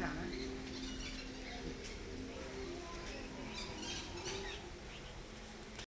Nah.